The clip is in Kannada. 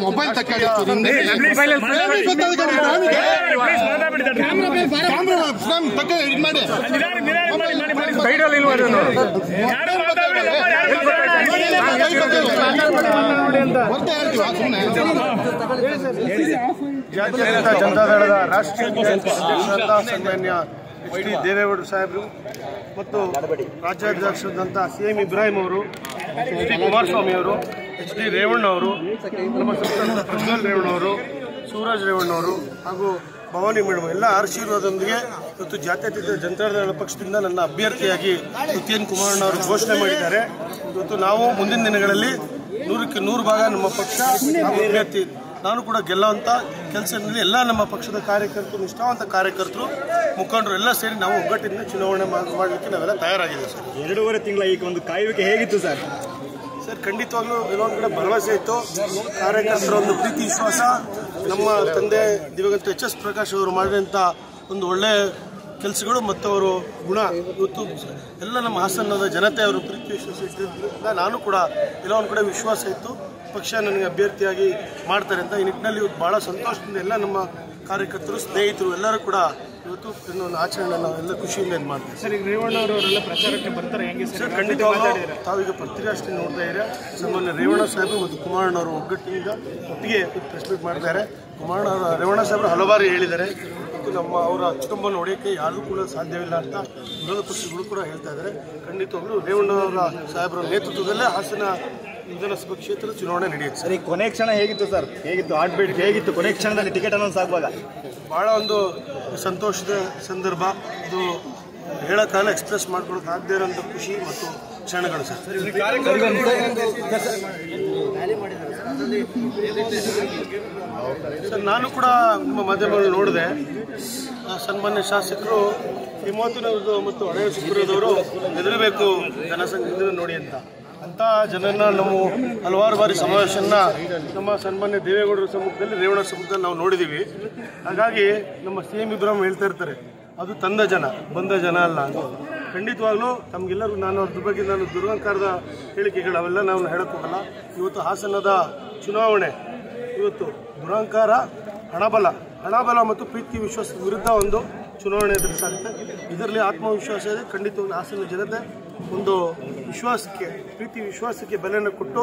ಮೊಬೈಲ್ ಸುಮ್ಮನೆ ಜಾತ್ಯತೀತ ಜನತಾದಳದ ರಾಷ್ಟ್ರೀಯ ಜನತಾ ಸಾಮಾನ್ಯ ಎಚ್ ಡಿ ದೇವೇಗೌಡರು ಸಾಹೇಬರು ಮತ್ತು ರಾಜ್ಯಾಧ್ಯಕ್ಷರಾದಂಥ ಸಿ ಎಂ ಇಬ್ರಾಹಿಂ ಅವರು ಡಿ ಕುಮಾರಸ್ವಾಮಿ ಅವರು, ಎಚ್ ಡಿ ರೇವಣ್ಣ ಅವರು, ನಮ್ಮ ಸಂಸ್ಥಾನದ ಪ್ರಜ್ವಲ್ ರೇವಣ್ಣ ಅವರು, ಸೂರಜ್ ರೇವಣ್ಣ ಅವರು ಹಾಗೂ ಭವಾನಿ ಮೇಡಮ್ ಎಲ್ಲ ಆಶೀರ್ವಾದದೊಂದಿಗೆ ಇವತ್ತು ಜಾತ್ಯತೀತ ಜನತಾದಳ ಪಕ್ಷದಿಂದ ನನ್ನ ಅಭ್ಯರ್ಥಿಯಾಗಿ ನಿತ್ಯನ್ ಕುಮಾರಣ್ಣ ಅವರು ಘೋಷಣೆ ಮಾಡಿದ್ದಾರೆ. ಇವತ್ತು ನಾವು ಮುಂದಿನ ದಿನಗಳಲ್ಲಿ ನೂರಕ್ಕೆ ನೂರು ಭಾಗ ನಮ್ಮ ಪಕ್ಷ ಅಭ್ಯರ್ಥಿ ನಾನು ಕೂಡ ಗೆಲ್ಲುವಂಥ ಕೆಲಸದಲ್ಲಿ ಎಲ್ಲ ನಮ್ಮ ಪಕ್ಷದ ಕಾರ್ಯಕರ್ತರು ನಿಷ್ಠಾವಂತ ಕಾರ್ಯಕರ್ತರು ಮುಖಂಡರು ಎಲ್ಲ ಸೇರಿ ನಾವು ಒಗ್ಗಟ್ಟಿನಿಂದ ಚುನಾವಣೆ ಮಾಡ್- ಮಾಡಲಿಕ್ಕೆ ನಾವೆಲ್ಲ ತಯಾರಾಗಿದ್ದೀವಿ ಸರ್. ಎರಡೂವರೆ ತಿಂಗಳ ಈಗ ಒಂದು ಕಾಯುವಿಕೆ ಹೇಗಿತ್ತು ಸರ್? ಸರ್ ಖಂಡಿತವಾಗ್ಲೂ ಕೆಲವೊಂದು ಕಡೆ ಭರವಸೆ ಇತ್ತು. ಕಾರ್ಯಕರ್ತರ ಒಂದು ಪ್ರೀತಿ ವಿಶ್ವಾಸ ನಮ್ಮ ತಂದೆ ದಿವಂಗತ ಎಚ್ ಎಸ್ ಪ್ರಕಾಶ್ ಅವರು ಮಾಡಿದಂಥ ಒಂದು ಒಳ್ಳೆಯ ಕೆಲಸಗಳು ಮತ್ತು ಅವರು ಗುಣ ಇವತ್ತು ಎಲ್ಲ ನಮ್ಮ ಹಾಸನದ ಜನತೆ ಅವರು ಪ್ರೀತಿ ವಿಶ್ವಾಸ ಇಟ್ಟಿದ್ದರಿಂದ ನಾನು ಕೂಡ ಕೆಲವೊಂದು ಕಡೆ ವಿಶ್ವಾಸ ಇತ್ತು. ಪಕ್ಷ ನನಗೆ ಅಭ್ಯರ್ಥಿಯಾಗಿ ಮಾಡ್ತಾರೆ ಅಂತ ಈ ನಿಟ್ಟಿನಲ್ಲಿ ಇವತ್ತು ಭಾಳ ಸಂತೋಷದಿಂದ ಎಲ್ಲ ನಮ್ಮ ಕಾರ್ಯಕರ್ತರು ಸ್ನೇಹಿತರು ಎಲ್ಲರೂ ಕೂಡ ಇವತ್ತು ಇನ್ನೊಂದು ಆಚರಣೆ ನಾವು ಎಲ್ಲ ಖುಷಿಯಿಂದ ಏನು ಮಾಡ್ತೀವಿ. ಸರ್ ಈಗ ರೇವಣ್ಣ ಅವರೆಲ್ಲ ಪ್ರಚಾರಕ್ಕೆ ಬರ್ತಾರೆ ಹೆಂಗೆ ಸರ್? ಖಂಡಿತವಾಗ್ಲೂ ತಾವೀಗ ಪತ್ರಿಕಾಷ್ಠಿ ನೋಡ್ತಾ ಇದ್ದಾರೆ ನಮ್ಮನ್ನು ರೇವಣ್ಣ ಸಾಹೇಬ್ರು ಮತ್ತು ಕುಮಾರಣ್ಣ ಅವರು ಒಗ್ಗಟ್ಟಿನಿಂದ ಒಟ್ಟಿಗೆ ಪ್ರೆಸ್ ಮೀಟ್ ಮಾಡ್ತಾರೆ. ಕುಮಾರಣ್ಣ ಅವರ ರೇವಣ್ಣ ಸಾಹೇಬ್ರು ಹಲವಾರು ಹೇಳಿದ್ದಾರೆ. ಮತ್ತು ನಮ್ಮ ಅವರ ಕುಟುಂಬ ನೋಡೋಕ್ಕೆ ಯಾರಿಗೂ ಕೂಡ ಸಾಧ್ಯವಿಲ್ಲ ಅಂತ ವಿರೋಧ ಪಕ್ಷಗಳು ಕೂಡ ಹೇಳ್ತಾ ಇದ್ದಾರೆ. ಖಂಡಿತವಾಗ್ಲೂ ರೇವಣ್ಣ ಅವರ ಸಾಹೇಬರ ನೇತೃತ್ವದಲ್ಲೇ ಹಾಸನ ವಿಧಾನಸಭಾ ಕ್ಷೇತ್ರದ ಚುನಾವಣೆ ನಡೆಯುತ್ತೆ ಸರ್ ಈ ಕೊನೆ ಕ್ಷಣ ಹೇಗಿತ್ತು ಸರ್? ಹೇಗಿತ್ತು? ಆಡ್ಬೇಟ್ ಹೇಗಿತ್ತು? ಕೊನೆ ಕ್ಷಣದಲ್ಲಿ ಟಿಕೆಟ್ ಅನೌನ್ಸ್ ಆಗುವಾಗ ಭಾಳ ಒಂದು ಸಂತೋಷದ ಸಂದರ್ಭ. ಇದು ಹೇಳೋಕ್ಕಾಗಲ್ಲ ಎಕ್ಸ್ಪ್ರೆಸ್ ಮಾಡ್ಕೊಳಕ್ಕೆ ಆಗದೇ ಇರೋಂಥ ಖುಷಿ ಮತ್ತು ಕ್ಷಣಗಳು ಸರ್. ಸರ್ ನಾನು ಕೂಡ ನಿಮ್ಮ ಮಾಧ್ಯಮಗಳು ನೋಡಿದೆ. ಸನ್ಮಾನ್ಯ ಶಾಸಕರು ಹಿಮಾವತಿನವ್ರದ್ದು ಮತ್ತು ಹಳೆಯ ಸುಪ್ರದವರು ಹೆದರಬೇಕು ಜನಸಂಘ ನೋಡಿ ಅಂತ. ಅಂತ ಜನನ ನಾವು ಹಲವಾರು ಬಾರಿ ಸಮಾವೇಶನ ನಮ್ಮ ಸನ್ಮಾನ್ಯ ದೇವೇಗೌಡರ ಸಮ್ಮುಖದಲ್ಲಿ ರೇವಣ್ಣ ಸಮ್ಮುಖದಲ್ಲಿ ನಾವು ನೋಡಿದ್ದೀವಿ ಹಾಗಾಗಿ ನಮ್ಮ ಸಿ ಎಂ ಇಬ್ರಾಹಿಂ ಹೇಳ್ತಾ ಇರ್ತಾರೆ, ಅದು ತಂದ ಜನ, ಬಂದ ಜನ ಅಲ್ಲ ಅಂತ. ಖಂಡಿತವಾಗ್ಲೂ ತಮಗೆಲ್ಲರಿಗೂ ನಾನು ಅದ್ರ ಬಗ್ಗೆ ನಾನು ದುರಂಕಾರದ ಹೇಳಿಕೆಗಳು ಅವೆಲ್ಲ ನಾವು ಹೇಳಕ್ ಹೋಗಲ್ಲ ಇವತ್ತು ಹಾಸನದ ಚುನಾವಣೆ, ಇವತ್ತು ದುರಂಕಾರ ಹಣಬಲ ಹಣಬಲ ಮತ್ತು ಪ್ರೀತಿ, ವಿಶ್ವಾಸದ ವಿರುದ್ಧ ಒಂದು ಚುನಾವಣೆ ಎದುರಿಸಾಗುತ್ತೆ ಇದರಲ್ಲಿ ಆತ್ಮವಿಶ್ವಾಸ ಇದೆ. ಖಂಡಿತವಾಗಿ ಹಾಸನ ಜನತೆ ಒಂದು ವಿಶ್ವಾಸಕ್ಕೆ ಪ್ರೀತಿ ವಿಶ್ವಾಸಕ್ಕೆ ಬೆಲೆಯನ್ನು ಕೊಟ್ಟು